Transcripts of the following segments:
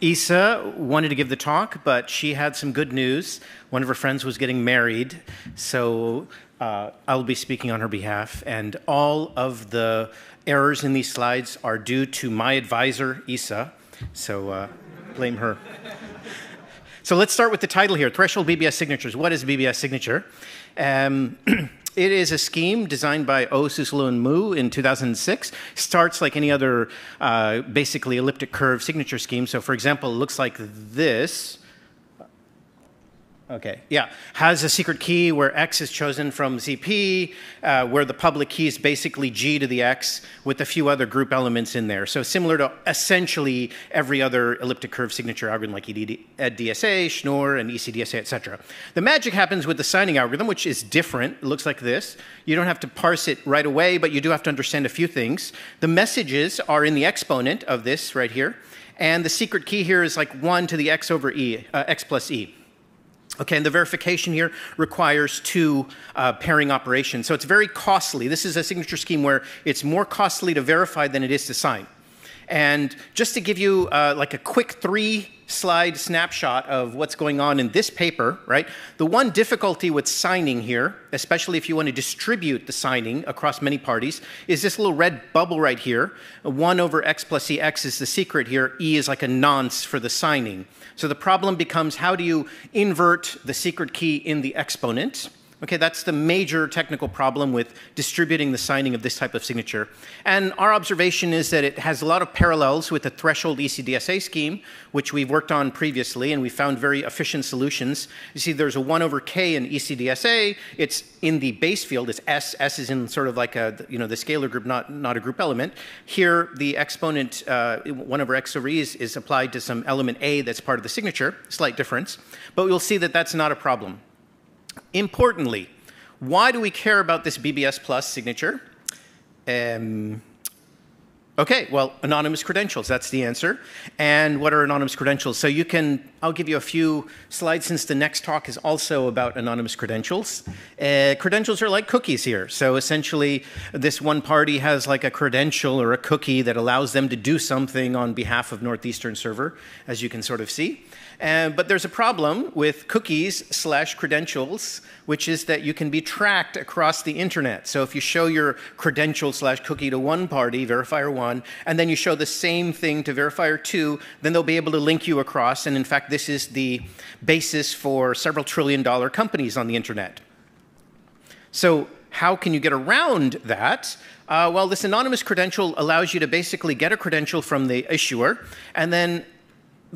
Eysa wanted to give the talk, but she had some good news. One of her friends was getting married, so uh, I'll be speaking on her behalf. And all of the errors in these slides are due to my advisor, Eysa, so uh, blame her. So let's start with the title here Threshold BBS Signatures. What is BBS signature? Um, It is a scheme designed by Susilo, and Mu in 2006. Starts like any other uh, basically elliptic curve signature scheme. So, for example, it looks like this. Okay, yeah. Has a secret key where X is chosen from ZP, uh, where the public key is basically G to the X with a few other group elements in there. So similar to essentially every other elliptic curve signature algorithm like EdDSA, Schnorr, and ECDSA, etc. The magic happens with the signing algorithm, which is different. It looks like this. You don't have to parse it right away, but you do have to understand a few things. The messages are in the exponent of this right here, and the secret key here is like 1 to the X over E, uh, X plus E. Okay, and the verification here requires two uh, pairing operations. So it's very costly. This is a signature scheme where it's more costly to verify than it is to sign. And just to give you uh, like a quick three slide snapshot of what's going on in this paper, right? The one difficulty with signing here, especially if you want to distribute the signing across many parties, is this little red bubble right here. 1 over x plus e, x is the secret here. E is like a nonce for the signing. So the problem becomes how do you invert the secret key in the exponent? Okay, that's the major technical problem with distributing the signing of this type of signature. And our observation is that it has a lot of parallels with the threshold ECDSA scheme, which we've worked on previously, and we found very efficient solutions. You see, there's a 1 over k in ECDSA. It's in the base field. It's S. S is in sort of like a, you know, the scalar group, not, not a group element. Here, the exponent uh, 1 over x over e is, is applied to some element A that's part of the signature, slight difference. But we'll see that that's not a problem. Importantly, why do we care about this BBS plus signature? Um, okay, well, anonymous credentials, that's the answer. And what are anonymous credentials? So you can, I'll give you a few slides since the next talk is also about anonymous credentials. Uh, credentials are like cookies here. So essentially, this one party has like a credential or a cookie that allows them to do something on behalf of Northeastern Server, as you can sort of see. But there's a problem with cookies slash credentials, which is that you can be tracked across the internet. So if you show your credential slash cookie to one party, verifier one, and then you show the same thing to verifier two, then they'll be able to link you across. And in fact, this is the basis for several trillion dollar companies on the internet. So how can you get around that? Uh, well, this anonymous credential allows you to basically get a credential from the issuer and then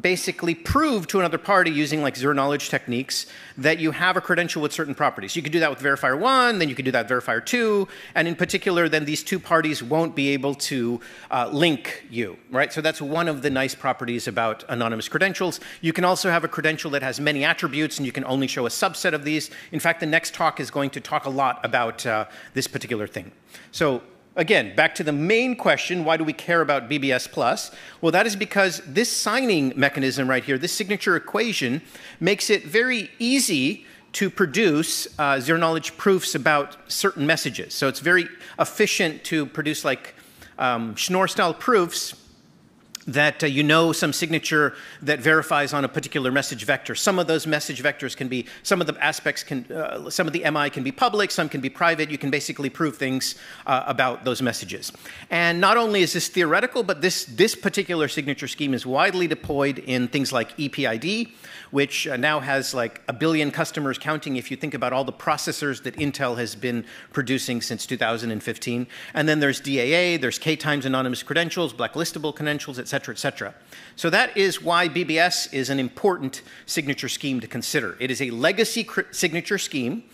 basically prove to another party using like zero knowledge techniques that you have a credential with certain properties. You could do that with verifier one, then you could do that with verifier two, and in particular, then these two parties won't be able to uh, link you, right? So that's one of the nice properties about anonymous credentials. You can also have a credential that has many attributes, and you can only show a subset of these. In fact, the next talk is going to talk a lot about uh, this particular thing. So Again, back to the main question why do we care about BBS Plus? Well, that is because this signing mechanism right here, this signature equation, makes it very easy to produce uh, zero knowledge proofs about certain messages. So it's very efficient to produce like um, Schnorr style proofs that uh, you know some signature that verifies on a particular message vector. Some of those message vectors can be, some of the aspects can, uh, some of the MI can be public, some can be private. You can basically prove things uh, about those messages. And not only is this theoretical, but this, this particular signature scheme is widely deployed in things like EPID, which uh, now has like a billion customers counting if you think about all the processors that Intel has been producing since 2015. And then there's DAA, there's K times anonymous credentials, blacklistable credentials, et cetera, et cetera. So that is why BBS is an important signature scheme to consider. It is a legacy signature scheme,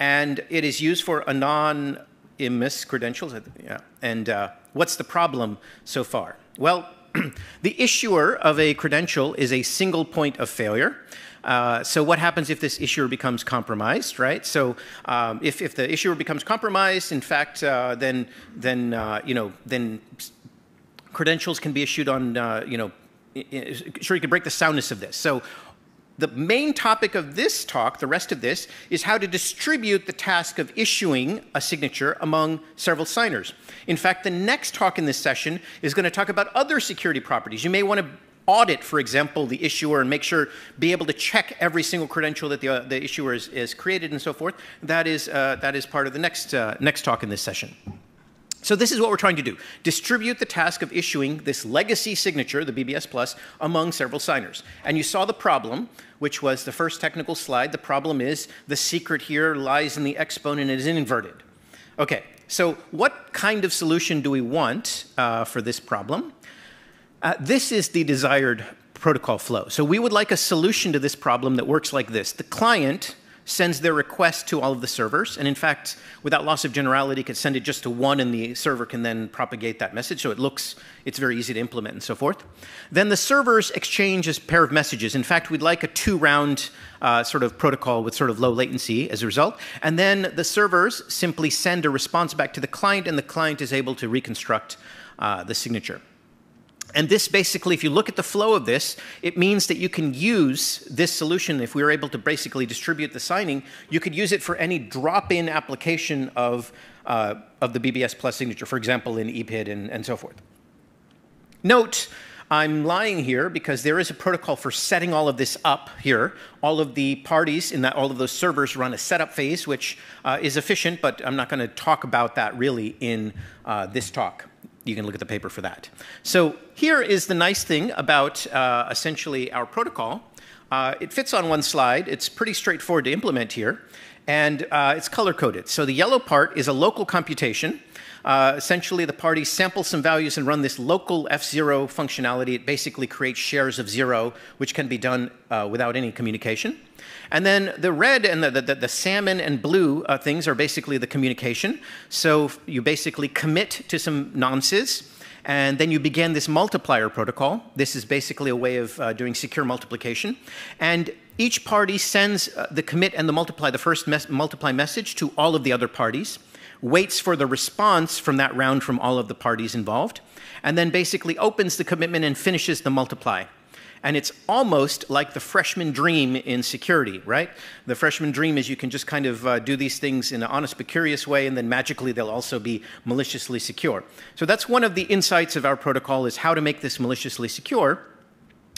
and it is used for anonymous credentials. Yeah. And uh, what's the problem so far? Well, the issuer of a credential is a single point of failure. Uh, so what happens if this issuer becomes compromised, right? So um, if, if the issuer becomes compromised, in fact, uh, then then uh, you know then credentials can be issued on uh, you know sure you can break the soundness of this. So the main topic of this talk, the rest of this, is how to distribute the task of issuing a signature among several signers. In fact, the next talk in this session is going to talk about other security properties. You may want to audit, for example, the issuer and make sure, be able to check every single credential that the, uh, the issuer is, is, created and so forth. That is, uh, that is part of the next, uh, next talk in this session. So this is what we're trying to do. Distribute the task of issuing this legacy signature, the BBS Plus, among several signers. And you saw the problem, which was the first technical slide. The problem is the secret here lies in the exponent and is inverted. Okay, so what kind of solution do we want uh, for this problem? Uh, this is the desired protocol flow. So we would like a solution to this problem that works like this. The client sends their request to all of the servers. And in fact, without loss of generality, could send it just to one and the server can then propagate that message. So it looks, it's very easy to implement and so forth. Then the servers exchange a pair of messages. In fact, we'd like a two round uh, sort of protocol with sort of low latency as a result. And then the servers simply send a response back to the client and the client is able to reconstruct uh, the signature. And this basically, if you look at the flow of this, it means that you can use this solution. If we were able to basically distribute the signing, you could use it for any drop-in application of, uh, of the BBS Plus signature, for example, in EPID and, and so forth. Note, I'm lying here because there is a protocol for setting all of this up here. All of the parties in that, all of those servers run a setup phase, which uh, is efficient, but I'm not going to talk about that really in uh, this talk you can look at the paper for that. So here is the nice thing about uh, essentially our protocol. Uh, it fits on one slide. It's pretty straightforward to implement here. And uh, it's color-coded. So the yellow part is a local computation. Uh, essentially, the parties sample some values and run this local F0 functionality. It basically creates shares of zero, which can be done uh, without any communication. And then the red and the, the, the salmon and blue uh, things are basically the communication. So you basically commit to some nonces, and then you begin this multiplier protocol. This is basically a way of uh, doing secure multiplication. And each party sends uh, the commit and the multiply, the first mes multiply message to all of the other parties, waits for the response from that round from all of the parties involved, and then basically opens the commitment and finishes the multiply. And it's almost like the freshman dream in security, right? The freshman dream is you can just kind of uh, do these things in an honest but curious way, and then magically they'll also be maliciously secure. So that's one of the insights of our protocol is how to make this maliciously secure.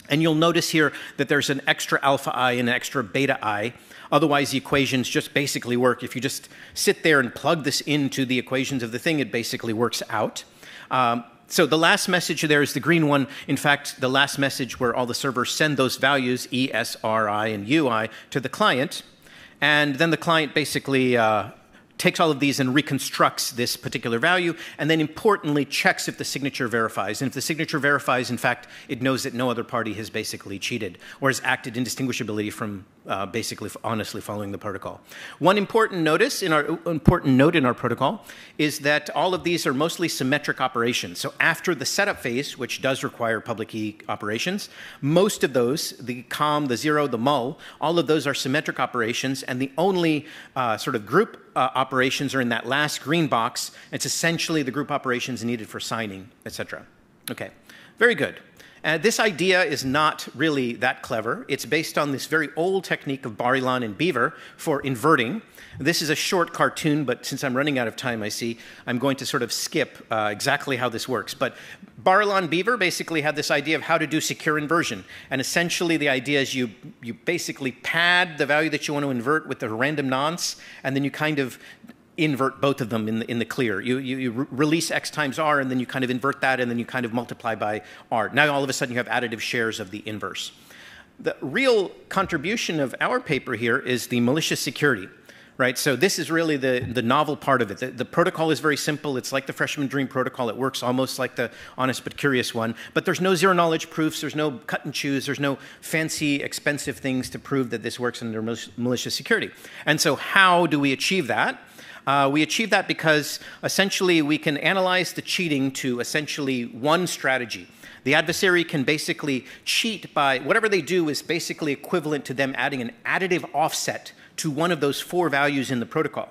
And you'll notice here that there's an extra alpha i and an extra beta i. Otherwise, the equations just basically work. If you just sit there and plug this into the equations of the thing, it basically works out. Um, so the last message there is the green one. In fact, the last message where all the servers send those values, E, S, R, I, and UI, to the client. And then the client basically uh, takes all of these and reconstructs this particular value, and then importantly checks if the signature verifies. And if the signature verifies, in fact, it knows that no other party has basically cheated or has acted indistinguishability from uh, basically honestly following the protocol. One important notice in our important note in our protocol is that all of these are mostly symmetric operations. So after the setup phase, which does require public key operations, most of those, the COM, the zero, the mul, all of those are symmetric operations, and the only uh, sort of group uh, operations are in that last green box. It's essentially the group operations needed for signing, etc. Okay, very good. Uh, this idea is not really that clever. It's based on this very old technique of Bar-Ilan and Beaver for inverting. This is a short cartoon, but since I'm running out of time, I see, I'm going to sort of skip uh, exactly how this works. But Bar-Ilan Beaver basically had this idea of how to do secure inversion. And essentially the idea is you, you basically pad the value that you want to invert with the random nonce, and then you kind of invert both of them in the, in the clear. You, you, you re release x times r, and then you kind of invert that, and then you kind of multiply by r. Now all of a sudden you have additive shares of the inverse. The real contribution of our paper here is the malicious security. Right, so this is really the, the novel part of it. The, the protocol is very simple. It's like the freshman dream protocol. It works almost like the honest but curious one. But there's no zero knowledge proofs. There's no cut and choose. There's no fancy, expensive things to prove that this works under malicious security. And so how do we achieve that? Uh, we achieve that because essentially we can analyze the cheating to essentially one strategy. The adversary can basically cheat by whatever they do is basically equivalent to them adding an additive offset to one of those four values in the protocol.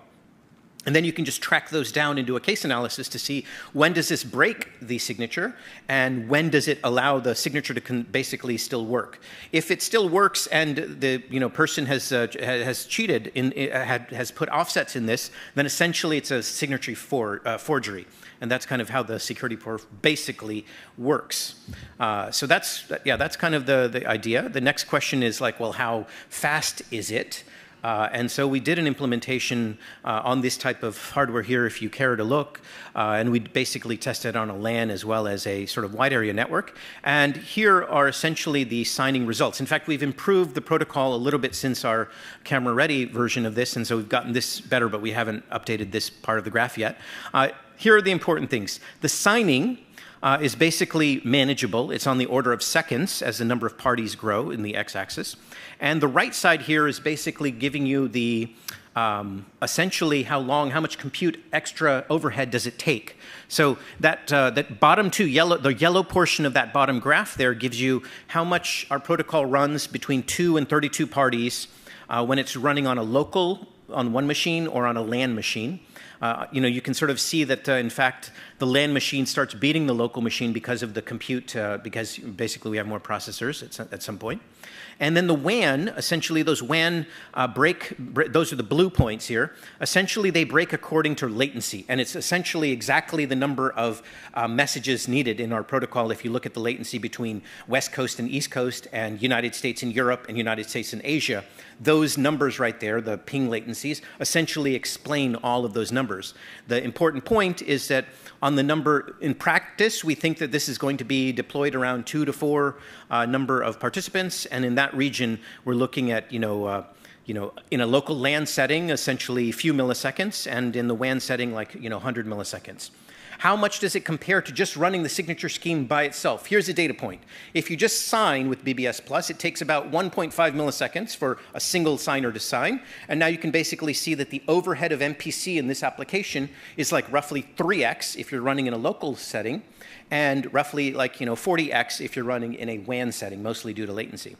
And then you can just track those down into a case analysis to see when does this break the signature and when does it allow the signature to basically still work. If it still works and the you know person has uh, has cheated in uh, had, has put offsets in this, then essentially it's a signature for uh, forgery, and that's kind of how the security proof basically works. Uh, so that's yeah that's kind of the the idea. The next question is like, well, how fast is it? Uh, and so we did an implementation uh, on this type of hardware here, if you care to look. Uh, and we basically tested on a LAN as well as a sort of wide area network. And here are essentially the signing results. In fact, we've improved the protocol a little bit since our camera ready version of this. And so we've gotten this better, but we haven't updated this part of the graph yet. Uh, here are the important things. The signing uh, is basically manageable. It's on the order of seconds as the number of parties grow in the x-axis. And the right side here is basically giving you the um, essentially how long, how much compute extra overhead does it take. So that, uh, that bottom two yellow, the yellow portion of that bottom graph there gives you how much our protocol runs between two and 32 parties uh, when it's running on a local, on one machine or on a LAN machine. Uh, you know, you can sort of see that, uh, in fact, the LAN machine starts beating the local machine because of the compute, uh, because basically we have more processors at, at some point. And then the WAN, essentially those WAN break, those are the blue points here. Essentially they break according to latency. And it's essentially exactly the number of messages needed in our protocol if you look at the latency between West Coast and East Coast and United States and Europe and United States and Asia. Those numbers right there, the ping latencies, essentially explain all of those numbers. The important point is that on the number in practice, we think that this is going to be deployed around two to four uh, number of participants, and in that region, we're looking at you know. Uh, you know, in a local LAN setting, essentially a few milliseconds, and in the WAN setting, like you know, 100 milliseconds. How much does it compare to just running the signature scheme by itself? Here's a data point. If you just sign with BBS Plus, it takes about 1.5 milliseconds for a single signer to sign. And now you can basically see that the overhead of MPC in this application is like roughly 3x if you're running in a local setting, and roughly like you know 40x if you're running in a WAN setting, mostly due to latency.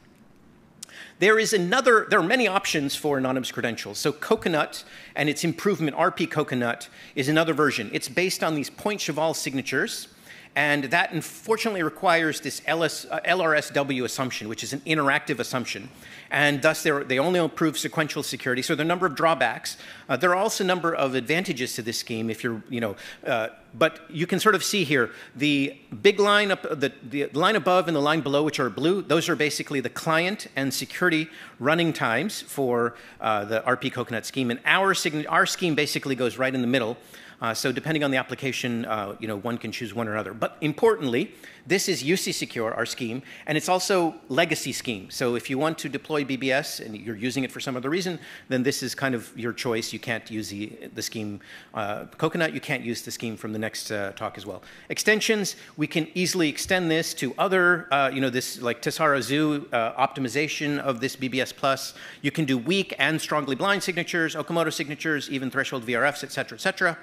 There is another, there are many options for anonymous credentials. So Coconut and its improvement, RP Coconut, is another version. It's based on these Pointcheval signatures. And that unfortunately requires this LS, uh, LRSW assumption, which is an interactive assumption. And thus, they only improve sequential security. So there are a number of drawbacks. Uh, there are also a number of advantages to this scheme if you're, you know, uh, but you can sort of see here the big line up, the, the line above and the line below, which are blue, those are basically the client and security running times for uh, the RP Coconut scheme. And our, our scheme basically goes right in the middle. Uh, so depending on the application, uh, you know, one can choose one or another. But importantly, this is UC Secure, our scheme, and it's also legacy scheme. So if you want to deploy BBS and you're using it for some other reason, then this is kind of your choice. You can't use the, the scheme uh, Coconut. You can't use the scheme from the next uh, talk as well. Extensions, we can easily extend this to other, uh, you know, this like Tessaro Zhu uh, optimization of this BBS Plus. You can do weak and strongly blind signatures, Okamoto signatures, even threshold VRFs, et cetera, et cetera.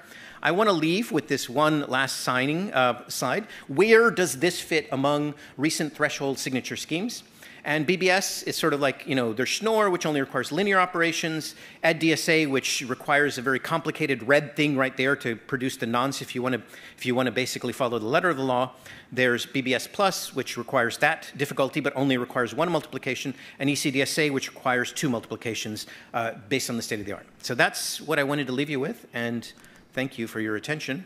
I want to leave with this one last signing uh, slide. Where does this fit among recent threshold signature schemes? And BBS is sort of like, you know, there's Schnorr, which only requires linear operations, EdDSA, which requires a very complicated red thing right there to produce the nonce if you want to, if you want to basically follow the letter of the law. There's BBS Plus, which requires that difficulty, but only requires one multiplication, and ECDSA, which requires two multiplications uh, based on the state of the art. So that's what I wanted to leave you with, and thank you for your attention.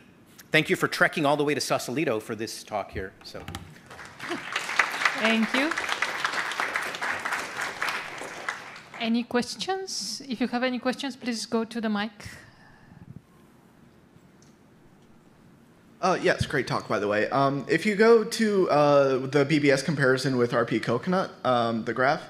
Thank you for trekking all the way to Sausalito for this talk here. So. Thank you. Any questions? If you have any questions, please go to the mic. Uh, yes, great talk, by the way. Um, if you go to uh, the BBS comparison with RP Coconut, um, the graph,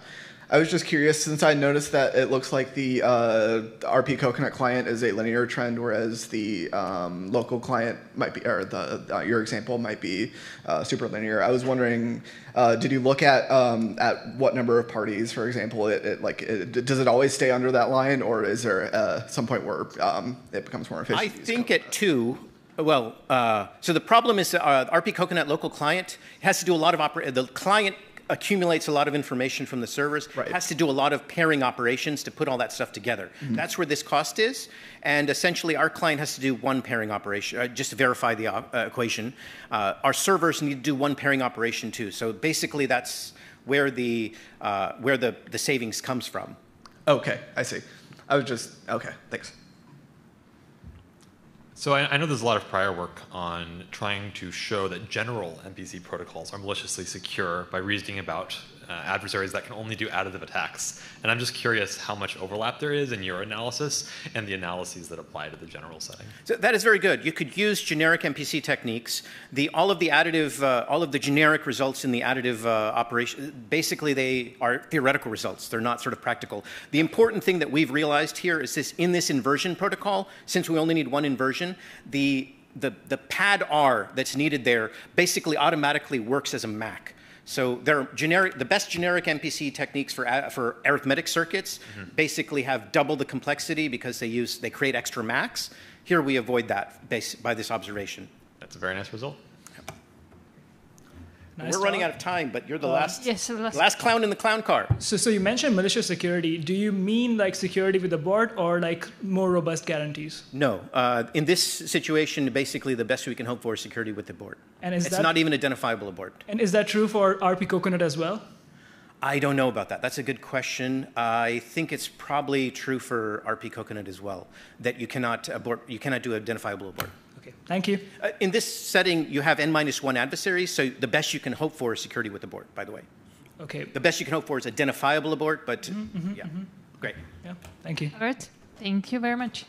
I was just curious since I noticed that it looks like the uh, RP Coconut client is a linear trend, whereas the um, local client might be, or the uh, your example might be uh, super linear. I was wondering, uh, did you look at um, at what number of parties, for example, it, it like it, does it always stay under that line, or is there uh, some point where um, it becomes more efficient? I think at two. Well, uh, so the problem is RP Coconut local client has to do a lot of oper- the client accumulates a lot of information from the servers, Right. has to do a lot of pairing operations to put all that stuff together. That's where this cost is. And essentially, our client has to do one pairing operation, uh, just to verify the uh, equation. Uh, our servers need to do one pairing operation too. So basically, that's where the, uh, where the, the savings comes from. Okay, I see. I was just okay. Thanks. So I, I know there's a lot of prior work on trying to show that general MPC protocols are maliciously secure by reasoning about uh, adversaries that can only do additive attacks. And I'm just curious how much overlap there is in your analysis and the analyses that apply to the general setting. So that is very good. You could use generic MPC techniques. The, all of the additive, uh, all of the generic results in the additive uh, operation, basically they are theoretical results. They're not sort of practical. The important thing that we've realized here is this: in this inversion protocol, since we only need one inversion, the the, the pad R that's needed there basically automatically works as a MAC. So there are generic, the best generic MPC techniques for, uh, for arithmetic circuits mm-hmm. basically have double the complexity because they use, they create extra MACs. Here we avoid that by this observation. That's a very nice result. Nice We're running out of time, but you're the last, yes, the last- last clown in the clown car. So, so you mentioned malicious security. Do you mean like security with the board or like more robust guarantees? No, uh, in this situation, basically the best we can hope for is security with the board. And is it's that- not even identifiable abort. And is that true for RP Coconut as well? I don't know about that. That's a good question. I think it's probably true for RP Coconut as well that you cannot abort, you cannot do identifiable abort. Okay, thank you. Uh, in this setting, you have n minus one adversaries, so the best you can hope for is security with the board. By the way, Okay, the best you can hope for is identifiable abort, but Mm-hmm, yeah, great. yeah, thank you. All right. Thank you very much.